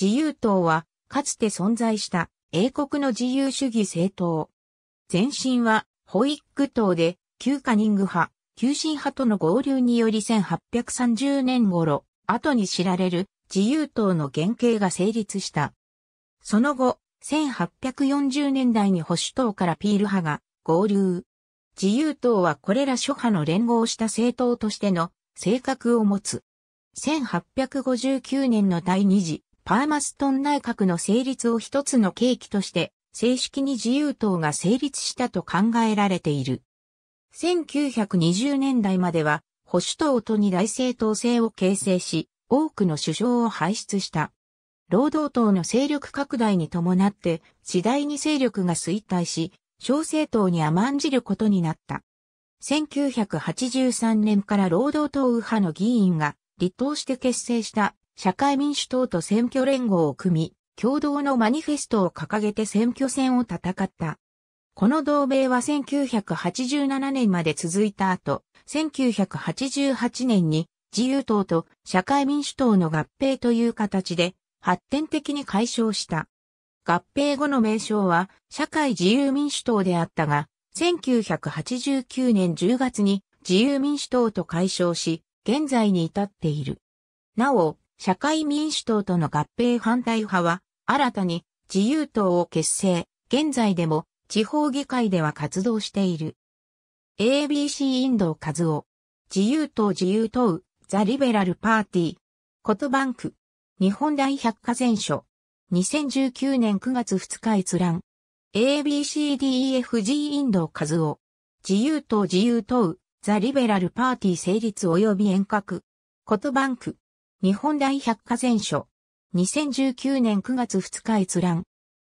自由党は、かつて存在した英国の自由主義政党。前身は、ホイッグ党で、旧カニング派、急進派との合流により1830年頃、後に知られる自由党の原型が成立した。その後、1840年代に保守党からピール派が合流。自由党はこれら諸派の連合した政党としての性格を持つ。1859年の第二次パーマストン内閣の成立を一つの契機として正式に自由党が成立したと考えられている。1920年代までは保守党と二大政党制を形成し、多くの首相を輩出した。労働党の勢力拡大に伴って、次第に勢力が衰退し、小政党に甘んじることになった。1983年から労働党右派の議員が立党して結成した社会民主党と選挙連合を組み、共同のマニフェストを掲げて選挙戦を戦った。この同盟は1987年まで続いた後、1988年に自由党と社会民主党の合併という形で発展的に解消した。合併後の名称は社会自由民主党であったが、1989年10月に自由民主党と解消し、現在に至っている。なお、社会民主党との合併反対派は、新たに自由党を結成、現在でも地方議会では活動している。ABC インド和夫、自由党自由党、ザ・リベラル・パーティー、コトバンク、日本大百科全書、2019年9月2日閲覧、ABCDEFG インド和夫、自由党自由党、ザ・リベラル・パーティー成立及び遠隔、コトバンク、日本大百科全書。2019年9月2日閲覧。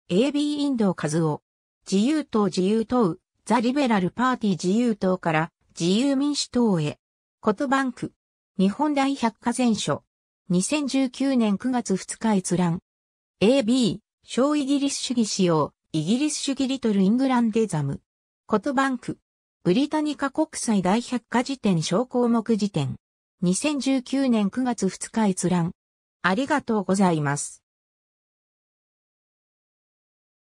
AB インド和夫。自由党自由党、ザ・リベラル・パーティー自由党から自由民主党へ。コトバンク。日本大百科全書。2019年9月2日閲覧。AB、小イギリス主義使用、イギリス主義リトルイングランデザム。コトバンク。ブリタニカ国際大百科辞典小項目辞典。2019年9月2日閲覧。ありがとうございます。